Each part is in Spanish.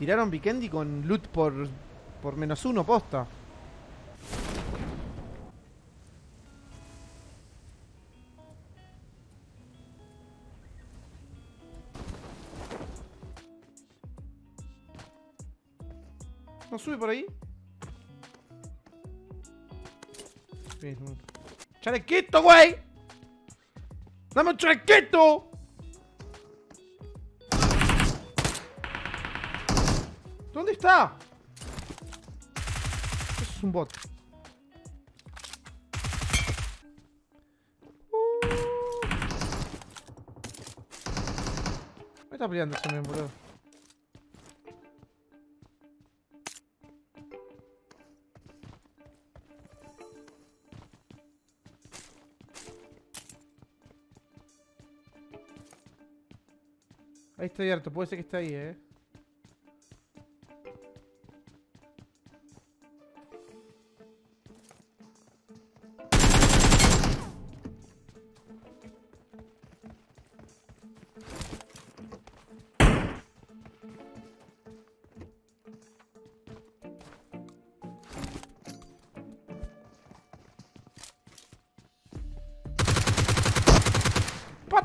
Tiraron Vikendi con loot por, por menos uno posta. ¿No sube por ahí? ¡Chalequito, güey! ¡Dame un chalequito! ¿Dónde está? Eso es un bot. Uh. Me está peleando ese men, boludo. Ahí está abierto, puede ser que esté ahí, eh.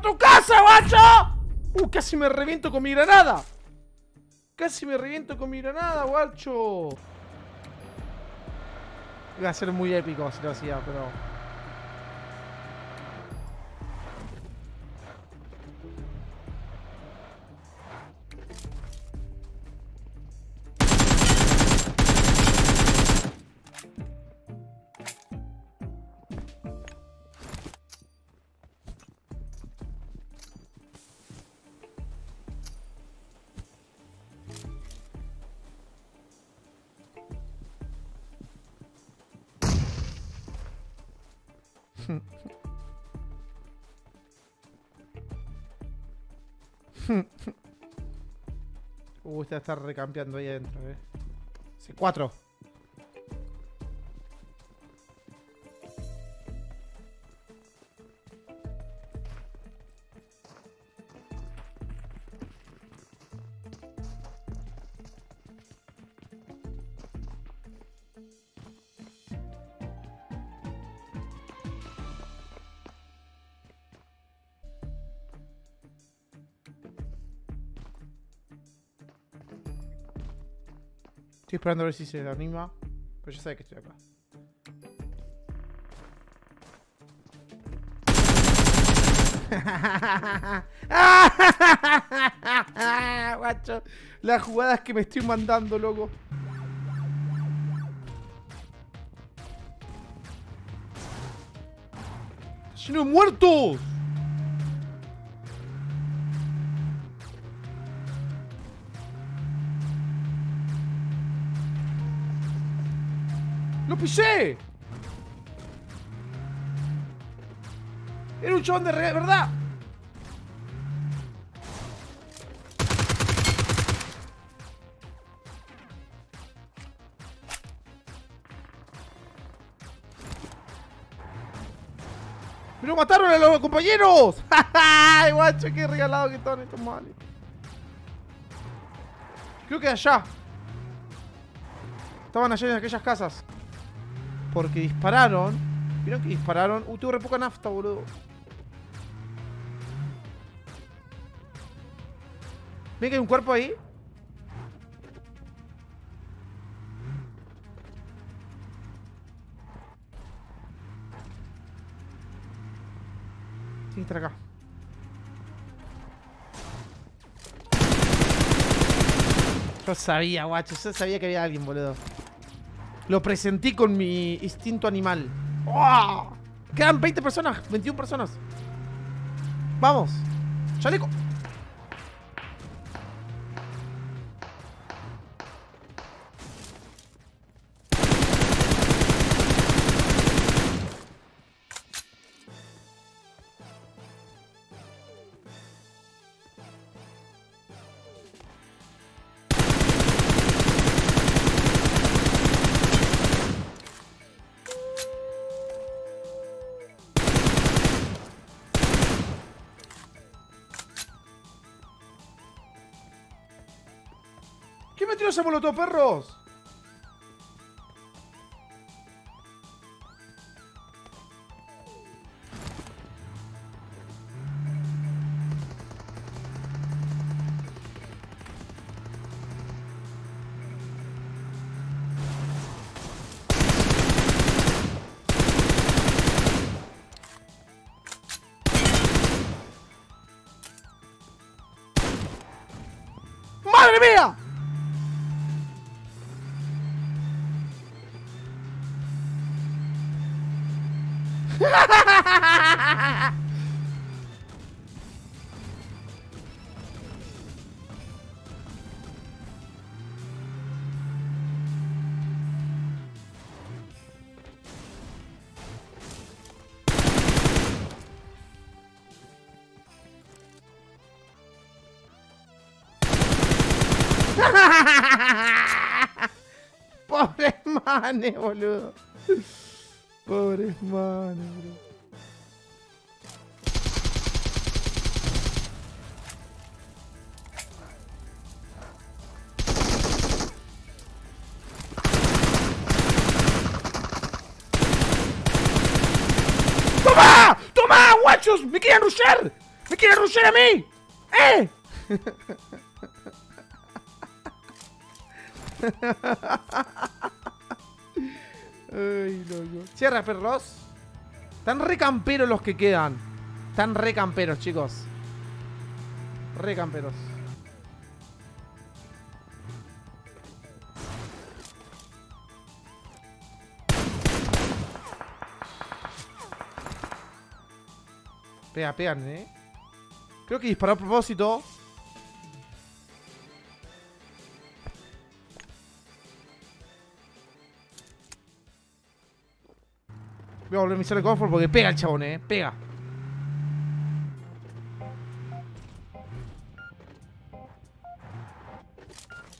Tu casa, guacho! ¡Uh, casi me reviento con mi granada! Casi me reviento con mi granada, guacho. Iba a ser muy épico si lo hacía, pero... Uh, está recampeando ahí adentro, eh. C4. Estoy esperando a ver si se anima. Pero ya sabe que estoy acá. Guacho, las jugadas que me estoy mandando, loco. ¡Lleno de muertos! ¡Lo pisé! Era un chabón de re- verdad. ¡Me lo mataron a los compañeros! ¡Ay, guacho! ¡Qué regalado que están estos males! Creo que allá. Estaban allá en aquellas casas. Porque dispararon. ¿Vieron que dispararon? Uh, tuve re poca nafta, boludo. ¿Ven que hay un cuerpo ahí? Tiene que estar acá. Yo sabía, guacho. Yo sabía que había alguien, boludo. Lo presentí con mi instinto animal. ¡Oh! Quedan 20 personas, 21 personas. Vamos. Chaleco. Hacemos los dos perros? Pobre mane, boludo. Pobres manes, boludo. ¡Toma! ¡Toma, guachos! ¡Me quieren rushear! ¡Me quieren rushear a mí! ¡Eh! Ay, loco. Cierra, perros. Están re camperos los que quedan. Están re camperos, chicos. Re camperos. Pega, pegan, eh. Creo que disparó a propósito. A volver a misión de confort porque pega el chabón, eh. Pega.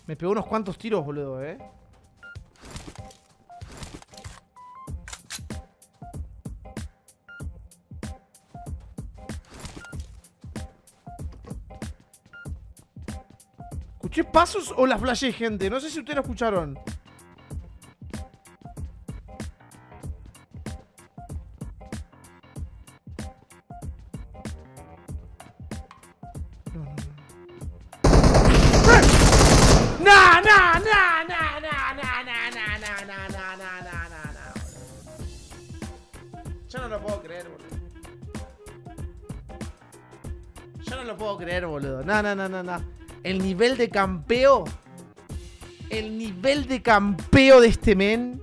Me pegó unos cuantos tiros, boludo, eh. ¿Escuché pasos o las flashé, gente? No sé si ustedes lo escucharon. Puedo creer, boludo. No, no, no, no, no. El nivel de campeo. El nivel de campeo de este men.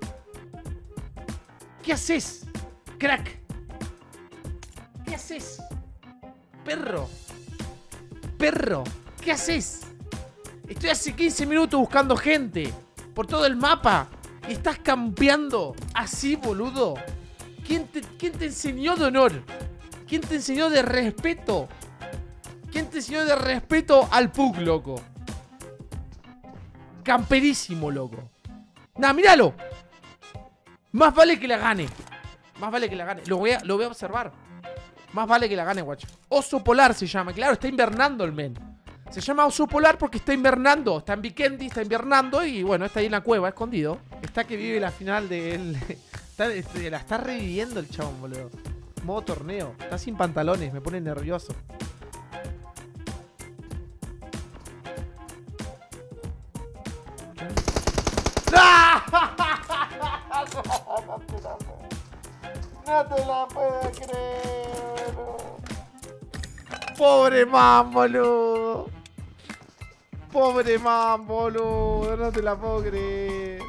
¿Qué haces? Crack. ¿Qué haces? Perro. Perro. ¿Qué haces? Estoy hace 15 minutos buscando gente por todo el mapa. Y estás campeando así, boludo. ¿Quién te, quién te enseñó de honor? ¿Quién te enseñó de respeto? ¿Quién te enseñó de respeto al Pug, loco? Camperísimo, loco. Nah, míralo. Más vale que la gane. Más vale que la gane. Lo voy a, lo voy a observar. Más vale que la gane, guacho. Oso polar se llama. Claro, está invernando el men. Se llama oso polar porque está invernando. Está en Vikendi, está invernando y bueno, está ahí en la cueva, escondido. Está que vive la final de él. Este, la está reviviendo el chabón, boludo. Modo torneo. Está sin pantalones, me pone nervioso. No te la puedo creer. Pobre man, boludo. Pobre man, boludo. No te la puedo creer.